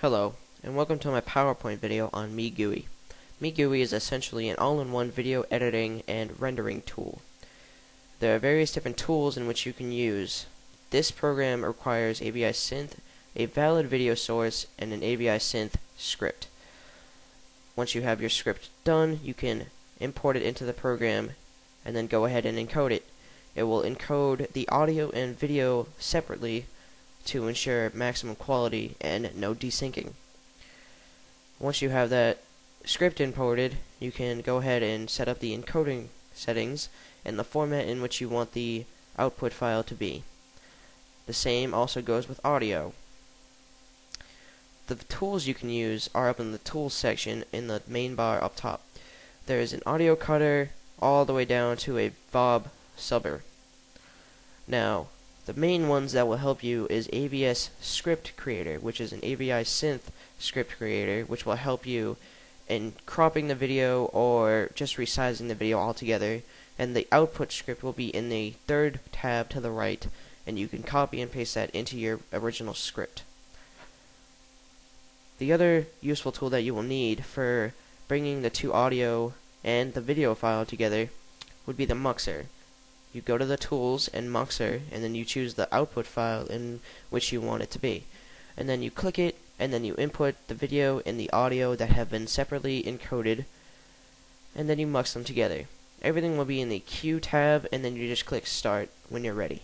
Hello, and welcome to my PowerPoint video on MeGUI. MeGUI is essentially an all-in-one video editing and rendering tool. There are various different tools in which you can use. This program requires AVI Synth, a valid video source, and an AVI Synth script. Once you have your script done, you can import it into the program and then go ahead and encode it. It will encode the audio and video separately to ensure maximum quality and no desyncing. Once you have that script imported, you can go ahead and set up the encoding settings and the format in which you want the output file to be. The same also goes with audio. The tools you can use are up in the tools section in the main bar up top. There is an audio cutter all the way down to a VOB subber. Now, the main ones that will help you is AVS Script Creator, which is an AVI Synth script creator, which will help you in cropping the video or just resizing the video altogether. And the output script will be in the third tab to the right, and you can copy and paste that into your original script. The other useful tool that you will need for bringing the two audio and the video file together would be the Muxer you go to the tools and Muxer and then you choose the output file in which you want it to be. And then you click it and then you input the video and the audio that have been separately encoded and then you mux them together. Everything will be in the Queue tab and then you just click start when you're ready.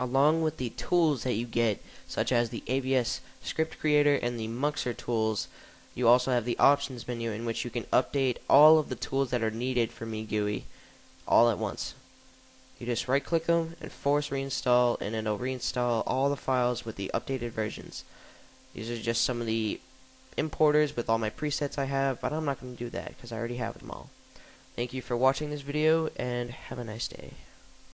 Along with the tools that you get such as the AVS script creator and the Muxer tools you also have the options menu in which you can update all of the tools that are needed for MeGUI all at once. You just right click them and force reinstall and it'll reinstall all the files with the updated versions. These are just some of the importers with all my presets I have, but I'm not going to do that because I already have them all. Thank you for watching this video and have a nice day.